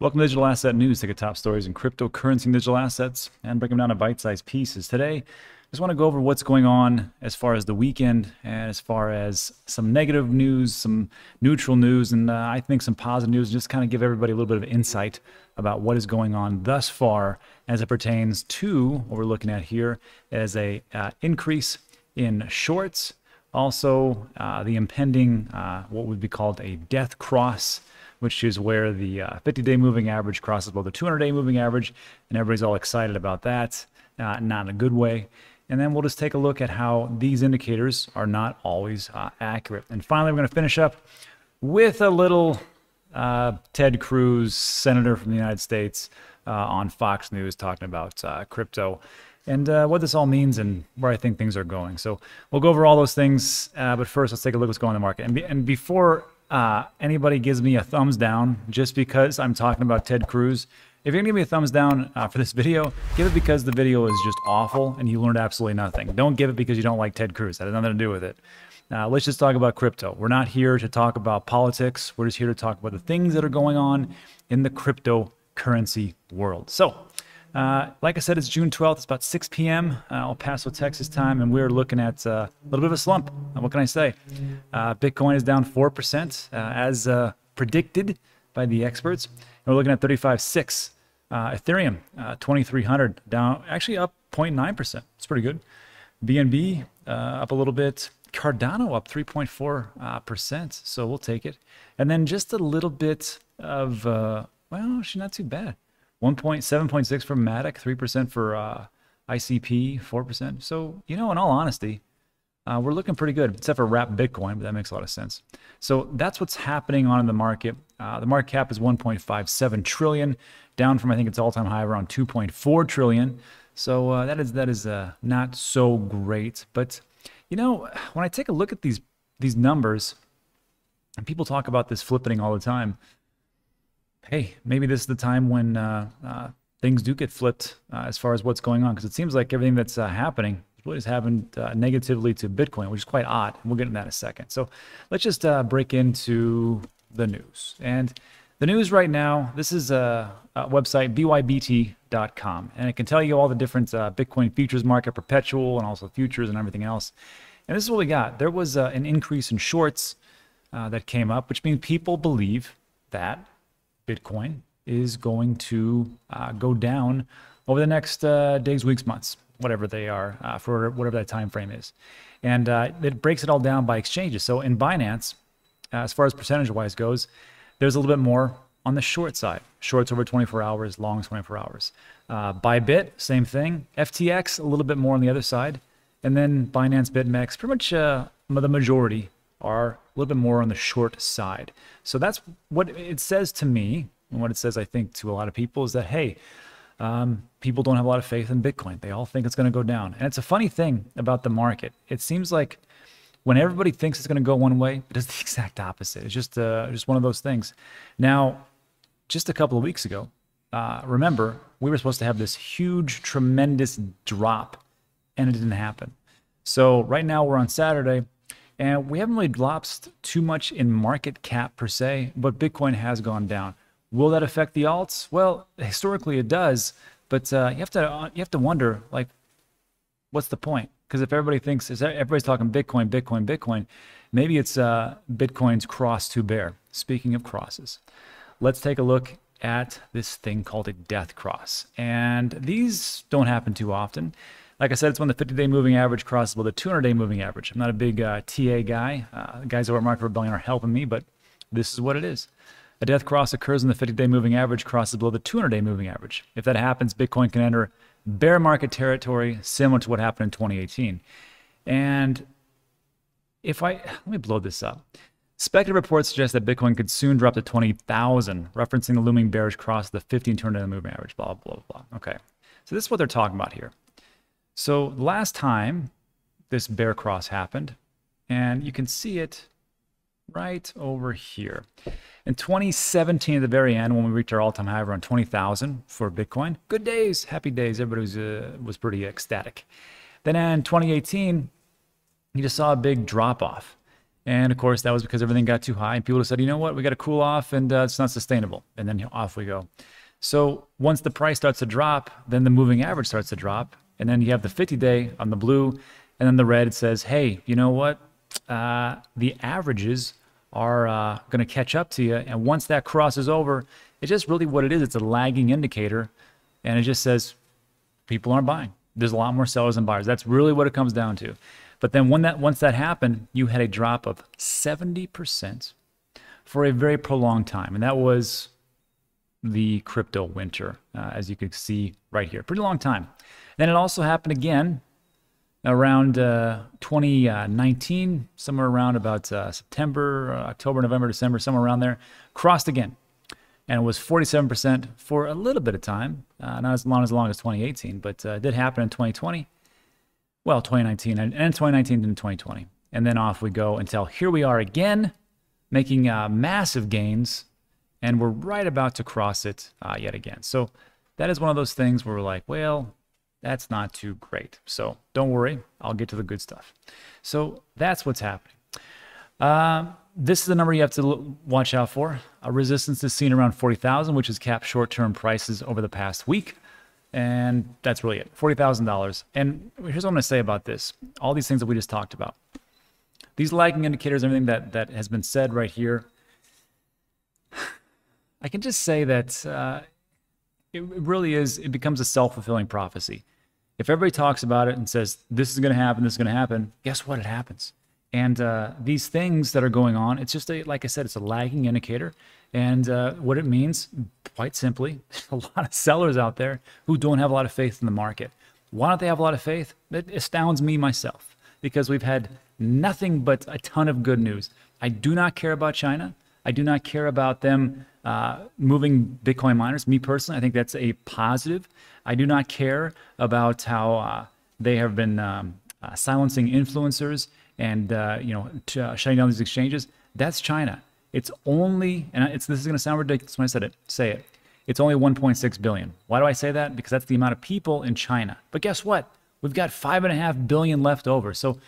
Welcome to Digital Asset News. Take a top stories in cryptocurrency and digital assets and break them down to bite-sized pieces. Today, I just want to go over what's going on as far as the weekend and as far as some negative news, some neutral news, and uh, I think some positive news. Just kind of give everybody a little bit of insight about what is going on thus far as it pertains to what we're looking at here as a uh, increase in shorts, also uh, the impending uh, what would be called a death cross which is where the 50 uh, day moving average crosses below the 200 day moving average, and everybody's all excited about that, uh, not in a good way. And then we'll just take a look at how these indicators are not always uh, accurate. And finally, we're going to finish up with a little uh, Ted Cruz, senator from the United States, uh, on Fox News talking about crypto and uh, what this all means and where I think things are going. So we'll go over all those things. Uh, but first, let's take a look at what's going on in the market. And, be, and before uh, anybody gives me a thumbs down just because I'm talking about Ted Cruz, if you're gonna give me a thumbs down uh, for this video, give it because the video is just awful and you learned absolutely nothing. Don't give it because you don't like Ted Cruz. That has nothing to do with it. Uh, let's just talk about crypto. We're not here to talk about politics. We're just here to talk about the things that are going on in the cryptocurrency world. So, uh, like I said, it's June 12th. It's about 6 p.m. Uh, El Paso, Texas time, and we're looking at uh, a little bit of a slump. What can I say? Uh, Bitcoin is down 4%, uh, as uh, predicted by the experts. And we're looking at 35.6. Ethereum, 2300, down, actually up 0.9%. It's pretty good. BNB up a little bit. Cardano up 3.4%. so we'll take it. And then just a little bit of, well, actually not too bad. 1.7.6 for Matic, 3% for uh, ICP, 4%. So, you know, in all honesty, uh, we're looking pretty good, except for wrap Bitcoin, but that makes a lot of sense. So that's what's happening on in the market. Uh, the market cap is 1.57 trillion, down from I think its all-time high around 2.4 trillion. So uh, that is that is uh, not so great. But you know, when I take a look at these these numbers, and people talk about this flipping all the time, hey, maybe this is the time when uh, uh, things do get flipped uh, as far as what's going on, because it seems like everything that's uh, happening really has happened uh, negatively to Bitcoin, which is quite odd. We'll get into that in a second. So let's just uh, break into the news. And the news right now, this is a, a website, bybt.com, and it can tell you all the different Bitcoin futures market, perpetual, and also futures and everything else. And this is what we got. There was an increase in shorts that came up, which means people believe that Bitcoin is going to uh, go down over the next uh, days, weeks, months, whatever they are, uh, for whatever that time frame is. And uh, it breaks it all down by exchanges. So in Binance, uh, as far as percentage wise goes, there's a little bit more on the short side. Shorts over 24 hours, longs 24 hours. Uh, Bybit, same thing. FTX, a little bit more on the other side. And then Binance, BitMEX, pretty much uh, the majority are a little bit more on the short side. So that's what it says to me, and what it says, I think, to a lot of people is that, hey, um, people don't have a lot of faith in Bitcoin. They all think it's going to go down. And it's a funny thing about the market. It seems like when everybody thinks it's going to go one way, it does the exact opposite. It's just, uh, just one of those things. Now, just a couple of weeks ago, uh, remember, we were supposed to have this huge, tremendous drop, and it didn't happen. So right now we're on Saturday. And we haven't really dropped too much in market cap per se, but Bitcoin has gone down. Will that affect the alts? Well, historically it does, but uh, you have to uh, you have to wonder like, what's the point? Because if everybody thinks everybody's talking Bitcoin, Bitcoin, Bitcoin, maybe it's uh, Bitcoin's cross to bear. Speaking of crosses, let's take a look at this thing called a death cross, and these don't happen too often. Like I said, it's when the 50-day moving average crosses below the 200-day moving average. I'm not a big uh, TA guy. Uh, the guys over at Market Rebellion are helping me, but this is what it is. A death cross occurs when the 50-day moving average crosses below the 200-day moving average. If that happens, Bitcoin can enter bear market territory, similar to what happened in 2018. And if I let me blow this up. Speculative reports suggest that Bitcoin could soon drop to 20,000, referencing the looming bearish cross of the 15 200 day moving average. blah, Blah blah blah. Okay, so this is what they're talking about here. So last time this bear cross happened, and you can see it right over here. In 2017, at the very end, when we reached our all-time high around 20,000 for Bitcoin, good days, happy days. Everybody was, uh, was pretty ecstatic. Then in 2018, you just saw a big drop off. And of course, that was because everything got too high, and people just said, you know what, we got to cool off, and uh, it's not sustainable. And then off we go. So once the price starts to drop, then the moving average starts to drop, and then you have the 50-day on the blue, and then the red says, hey, you know what, uh, the averages are uh, going to catch up to you, and once that crosses over, it's just really what it is. It's a lagging indicator, and it just says people aren't buying. There's a lot more sellers than buyers. That's really what it comes down to. But then when that once that happened, you had a drop of 70% for a very prolonged time. And that was the crypto winter, uh, as you can see right here. Pretty long time. Then it also happened again around uh, 2019, somewhere around about uh, September, October, November, December, somewhere around there. Crossed again. And it was 47% for a little bit of time, uh, not as long as long as 2018, but uh, it did happen in 2020 well, 2019 and, and 2019 and 2020. And then off we go until here we are again, making uh, massive gains, and we're right about to cross it uh, yet again. So that is one of those things where we're like, well, that's not too great. So don't worry, I'll get to the good stuff. So that's what's happening. Uh, this is the number you have to watch out for. A resistance is seen around 40,000, which has capped short-term prices over the past week. And that's really it $40,000. And here's what I'm going to say about this all these things that we just talked about. These lagging indicators, everything that, that has been said right here, I can just say that uh, it really is, it becomes a self fulfilling prophecy. If everybody talks about it and says, this is going to happen, this is going to happen, guess what? It happens. And uh, these things that are going on, it's just a, like I said, it's a lagging indicator. And uh, what it means, quite simply, a lot of sellers out there who don't have a lot of faith in the market. Why don't they have a lot of faith? It astounds me myself because we've had nothing but a ton of good news. I do not care about China. I do not care about them uh, moving Bitcoin miners. Me personally, I think that's a positive. I do not care about how uh, they have been um, uh, silencing influencers and uh, you know uh, shutting down these exchanges. That's China. It's only, and it's this is going to sound ridiculous when I said it. Say it. It's only 1.6 billion. Why do I say that? Because that's the amount of people in China. But guess what? We've got five and a half billion left over. So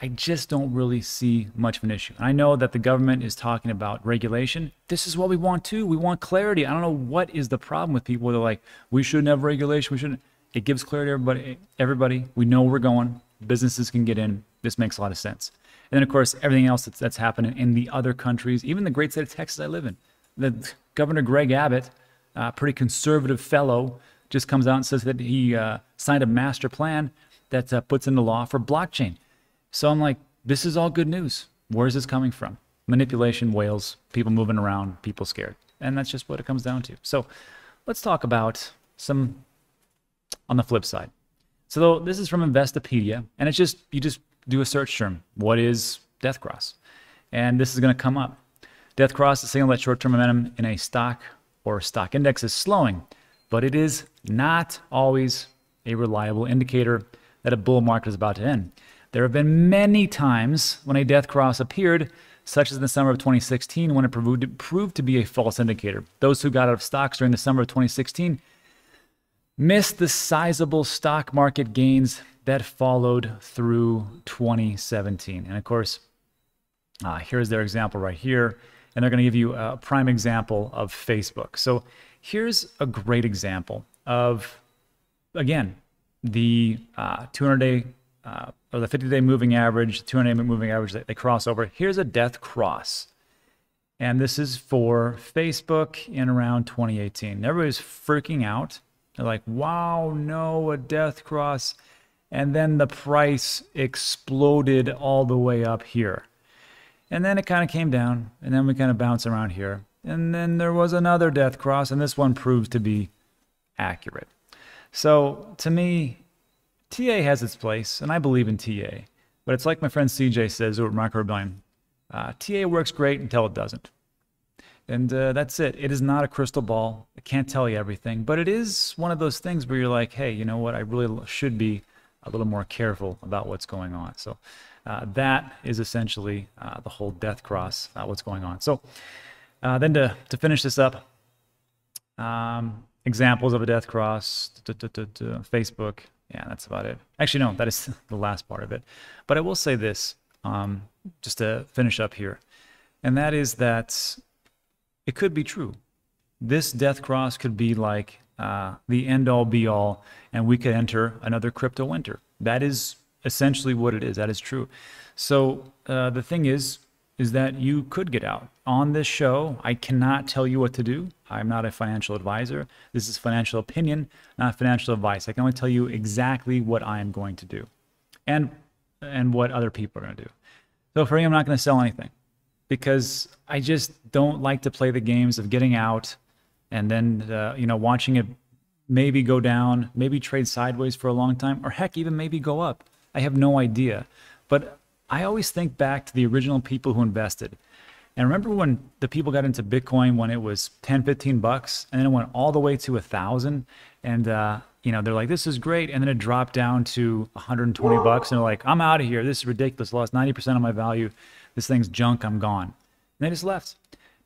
I just don't really see much of an issue. I know that the government is talking about regulation. This is what we want too. We want clarity. I don't know what is the problem with people. They're like, we shouldn't have regulation. We shouldn't. It gives clarity to everybody. Everybody, we know where we're going. Businesses can get in. This makes a lot of sense. And then, of course, everything else that's, that's happening in the other countries, even the great state of Texas I live in. The Governor Greg Abbott, a pretty conservative fellow, just comes out and says that he uh, signed a master plan that uh, puts into law for blockchain. So I'm like, this is all good news. Where is this coming from? Manipulation, whales, people moving around, people scared. And that's just what it comes down to. So let's talk about some on the flip side. So this is from Investopedia, and it's just you just do a search term. What is death cross? And this is going to come up. Death cross is a signal that short-term momentum in a stock or stock index is slowing, but it is not always a reliable indicator that a bull market is about to end. There have been many times when a death cross appeared, such as in the summer of 2016 when it proved, proved to be a false indicator. Those who got out of stocks during the summer of 2016 missed the sizable stock market gains that followed through 2017. And of course, uh, here's their example right here. And they're going to give you a prime example of Facebook. So here's a great example of, again, the 200-day uh, uh, or the 50-day moving average, 200-day moving average, they, they cross over. Here's a death cross. And this is for Facebook in around 2018. Everybody's freaking out. They're like, wow, no, a death cross and then the price exploded all the way up here. And then it kind of came down, and then we kind of bounced around here. And then there was another death cross, and this one proves to be accurate. So to me, TA has its place, and I believe in TA. But it's like my friend CJ says over Market Rebellion, uh, TA works great until it doesn't. And uh, that's it. It is not a crystal ball. It can't tell you everything, but it is one of those things where you're like, hey, you know what? I really should be a little more careful about what's going on. So uh, that is essentially uh, the whole death cross, what's going on. So uh, then to, to finish this up, um, examples of a death cross, Facebook. Yeah, that's about it. Actually, no, that is the last part of it. But I will say this. um, just to finish up here, and that is that it could be true. This death cross could be like uh, the end all be all, and we could enter another crypto winter. That is essentially what it is. That is true. So uh, the thing is, is that you could get out. On this show, I cannot tell you what to do. I'm not a financial advisor. This is financial opinion, not financial advice. I can only tell you exactly what I am going to do and and what other people are going to do. So for me, I'm not going to sell anything because I just don't like to play the games of getting out and then uh, you know watching it maybe go down, maybe trade sideways for a long time, or heck, even maybe go up. I have no idea. But I always think back to the original people who invested. And remember when the people got into Bitcoin when it was 10, 15 bucks, and then it went all the way to a thousand, and uh, you know they're like, "This is great," and then it dropped down to 120 bucks, and they're like, "I'm out of here. This is ridiculous. Lost 90% of my value. This thing's junk. I'm gone." And they just left.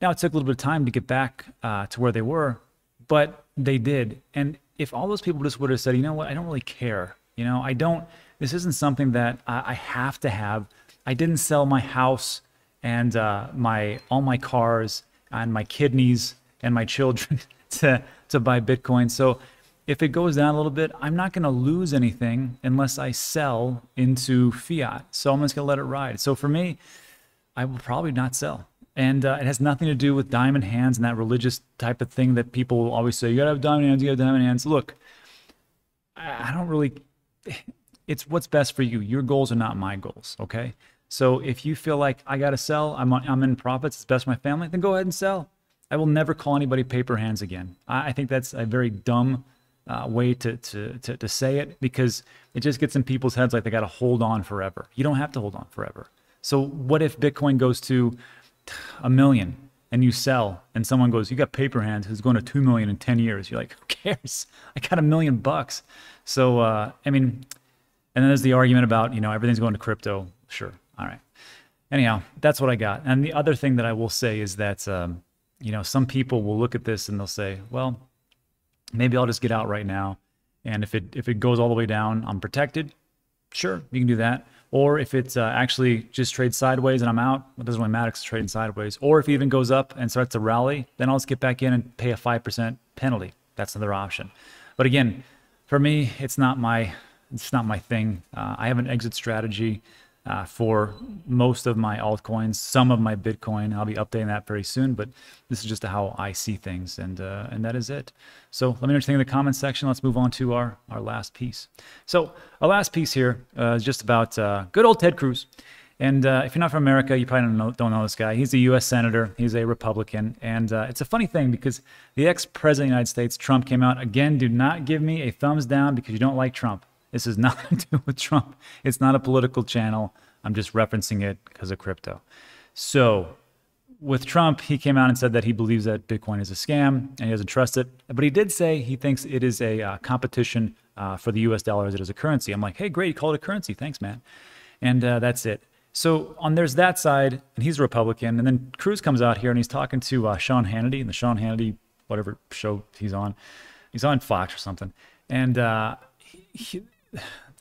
Now it took a little bit of time to get back uh, to where they were, but they did. And if all those people just would have said, "You know what? I don't really care. You know, I don't." This isn't something that I, I have to have. I didn't sell my house and uh, my all my cars and my kidneys and my children to to buy Bitcoin. So if it goes down a little bit, I'm not going to lose anything unless I sell into fiat. So I'm just going to let it ride. So for me, I will probably not sell. And uh, it has nothing to do with diamond hands and that religious type of thing that people always say, you got to have diamond hands, you got to have diamond hands. Look, I don't really it's what's best for you. Your goals are not my goals, okay? So if you feel like I got to sell, I'm, I'm in profits, it's best for my family, then go ahead and sell. I will never call anybody paper hands again. I, I think that's a very dumb uh, way to, to, to, to say it because it just gets in people's heads like they got to hold on forever. You don't have to hold on forever. So what if Bitcoin goes to a million and you sell and someone goes, you got paper hands who's going to 2 million in 10 years. You're like, who cares? I got a million bucks. So, uh, I mean, and then there's the argument about, you know, everything's going to crypto. Sure. All right. Anyhow, that's what I got. And the other thing that I will say is that, um, you know, some people will look at this and they'll say, well, maybe I'll just get out right now. And if it if it goes all the way down, I'm protected. Sure, you can do that. Or if it's uh, actually just trades sideways and I'm out, it doesn't really matter because it's trading sideways. Or if it even goes up and starts to rally, then I'll just get back in and pay a 5% penalty. That's another option. But again, for me, it's not my it's not my thing. Uh, I have an exit strategy uh, for most of my altcoins, some of my Bitcoin. I'll be updating that very soon, but this is just how I see things, and uh, and that is it. So let me know what you think in the comments section. Let's move on to our our last piece. So our last piece here uh, is just about uh, good old Ted Cruz. And uh, if you're not from America, you probably don't know, don't know, this guy. He's a U.S. senator. He's a Republican, and it's a funny thing because the ex-president of the United States, Trump, came out again. Do not give me a thumbs down because you don't like Trump. This has nothing to do with Trump. It's not a political channel. I'm just referencing it because of crypto. So, with Trump, he came out and said that he believes that Bitcoin is a scam and he doesn't trust it. But he did say he thinks it is a uh, competition uh, for the US dollar as it is a currency. I'm like, hey, great, you call it a currency. Thanks, man. And uh, that's it. So on there's that side, and he's a Republican. And then Cruz comes out here and he's talking to uh, Sean Hannity and the Sean Hannity, whatever show he's on. He's on Fox or something. And uh, he,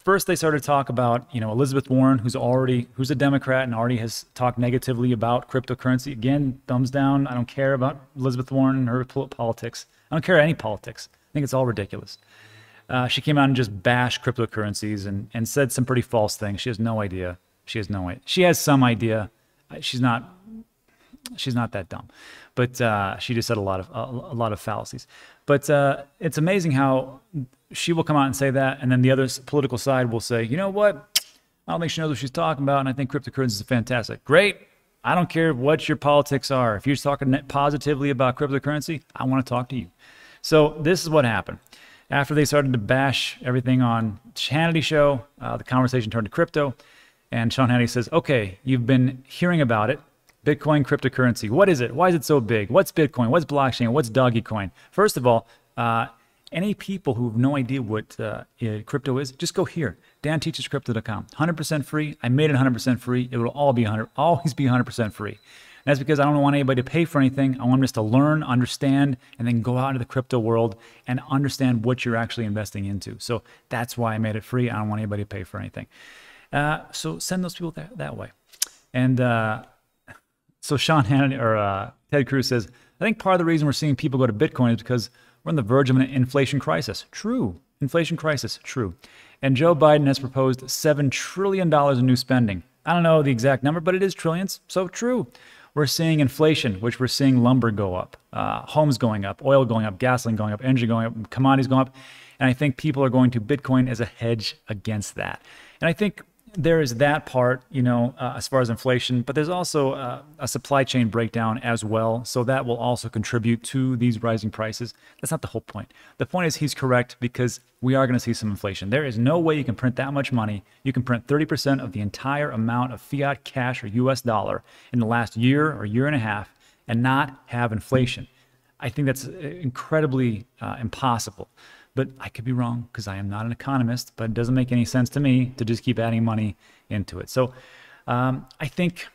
first they started to talk about you know Elizabeth Warren, who's already who's a Democrat and already has talked negatively about cryptocurrency. Again, thumbs down. I don't care about Elizabeth Warren and her politics. I don't care any politics. I think it's all ridiculous. Uh, she came out and just bashed cryptocurrencies and, and said some pretty false things. She has no idea. She has no idea. She has some idea. She's not. She's not that dumb, but uh, she just said a lot of a, a lot of fallacies. But uh, it's amazing how she will come out and say that, and then the other political side will say, you know what? I don't think she knows what she's talking about, and I think cryptocurrency is fantastic. Great. I don't care what your politics are. If you're talking positively about cryptocurrency, I want to talk to you. So this is what happened. After they started to bash everything on Hannity show, uh, the conversation turned to crypto, and Sean Hannity says, "Okay, you've been hearing about it. Bitcoin cryptocurrency. What is it? Why is it so big? What's Bitcoin? What's blockchain? What's Dogecoin? First of all, uh, any people who have no idea what uh, crypto is, just go here. DanTeachesCrypto.com. 100% free. I made it 100% free. It will all be 100, always be 100% free. And that's because I don't want anybody to pay for anything. I want them just to learn, understand, and then go out into the crypto world and understand what you're actually investing into. So that's why I made it free. I don't want anybody to pay for anything. Uh, so send those people that, that way. And uh, so Sean Hannity or uh, Ted Cruz says, I think part of the reason we're seeing people go to Bitcoin is because we're on the verge of an inflation crisis. True. Inflation crisis. True. And Joe Biden has proposed $7 trillion in new spending. I don't know the exact number, but it is trillions. So true. We're seeing inflation, which we're seeing lumber go up, uh, homes going up, oil going up, gasoline going up, energy going up, commodities going up. And I think people are going to Bitcoin as a hedge against that. And I think there is that part, you know, uh, as far as inflation, but there's also uh, a supply chain breakdown as well. So that will also contribute to these rising prices. That's not the whole point. The point is he's correct because we are going to see some inflation. There is no way you can print that much money. You can print 30% of the entire amount of fiat cash or US dollar in the last year or year and a half and not have inflation. I think that's uh, incredibly uh, impossible. But I could be wrong because I am not an economist, but it doesn't make any sense to me to just keep adding money into it. So um, I think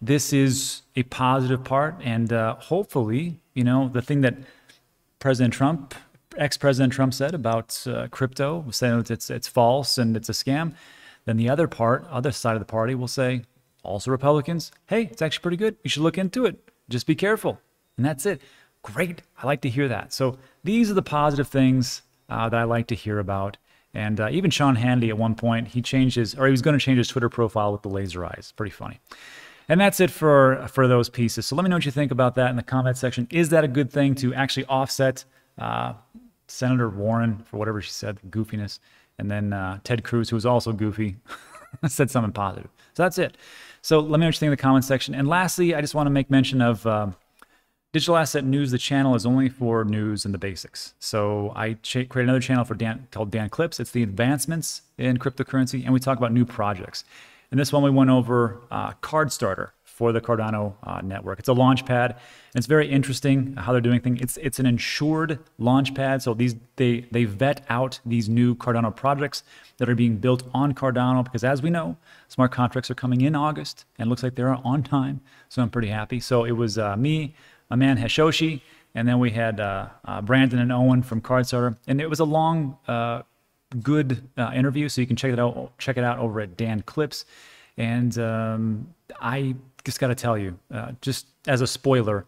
this is a positive part. And uh, hopefully, you know, the thing that President Trump, ex President Trump said about uh, crypto, saying it's, it's false and it's a scam, then the other part, other side of the party will say, also Republicans, hey, it's actually pretty good. You should look into it. Just be careful. And that's it. Great. I like to hear that. So these are the positive things uh, that I like to hear about. And uh, even Sean Hannity at one point, he changed his, or he was going to change his Twitter profile with the laser eyes. Pretty funny. And that's it for for those pieces. So let me know what you think about that in the comment section. Is that a good thing to actually offset uh, Senator Warren for whatever she said, goofiness, and then uh, Ted Cruz, who was also goofy, said something positive. So that's it. So let me know what you think in the comment section. And lastly, I just want to make mention of. Um, Digital Asset News, the channel is only for news and the basics. So I create another channel for Dan called Dan Clips. It's the advancements in cryptocurrency, and we talk about new projects. In this one, we went over uh, CardStarter for the Cardano uh, network. It's a launch pad, and it's very interesting how they're doing things. It's it's an insured launch pad, so these they they vet out these new Cardano projects that are being built on Cardano because, as we know, smart contracts are coming in August, and looks like they're on time. So I'm pretty happy. So it was uh, me my man Hashoshi, and then we had uh, uh, Brandon and Owen from CardStarter, and it was a long, uh, good uh, interview. So you can check it out. Check it out over at Dan Clips, and um, I just got to tell you, uh, just as a spoiler,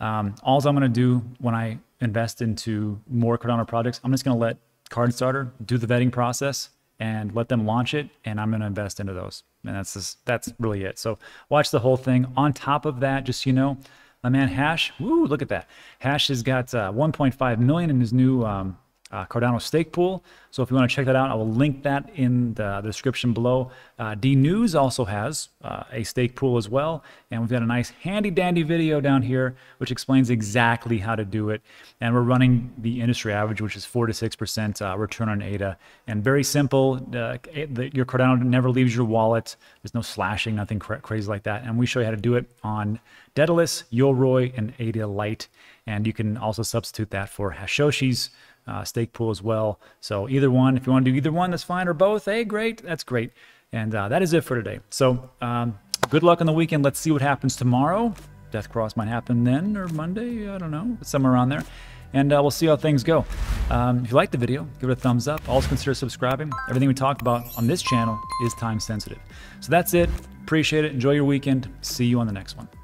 um, all I'm going to do when I invest into more Cardano projects, I'm just going to let CardStarter do the vetting process and let them launch it, and I'm going to invest into those. And that's just, that's really it. So watch the whole thing. On top of that, just so you know, my man Hash, woo, look at that. Hash has got uh, 1.5 million in his new um, uh, Cardano stake pool. So if you want to check that out, I will link that in the, description below. Uh, D News also has uh, a stake pool as well. And we've got a nice handy dandy video down here, which explains exactly how to do it. And we're running the industry average, which is 4 to 6% uh, return on ADA. And very simple. Uh, the, your Cardano never leaves your wallet. There's no slashing, nothing cra crazy like that. And we show you how to do it on Daedalus, Yoroi, and AdaLite. And you can also substitute that for Hashoshi's uh, stake pool as well. So either one, if you want to do either one, that's fine, or both. Hey, great, that's great. And uh, that is it for today. So um, good luck on the weekend. Let's see what happens tomorrow. Death Cross might happen then or Monday. I don't know, somewhere around there. And uh, we'll see how things go. Um, if you like the video, give it a thumbs up. Also consider subscribing. Everything we talked about on this channel is time sensitive. So that's it. Appreciate it. Enjoy your weekend. See you on the next one.